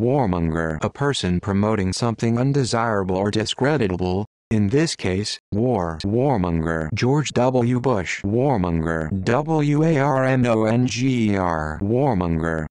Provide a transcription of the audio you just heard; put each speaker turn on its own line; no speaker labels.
warmonger. A person promoting something undesirable or discreditable, in this case, war. Warmonger. George W. Bush. Warmonger. W-A-R-M-O-N-G-E-R. Warmonger.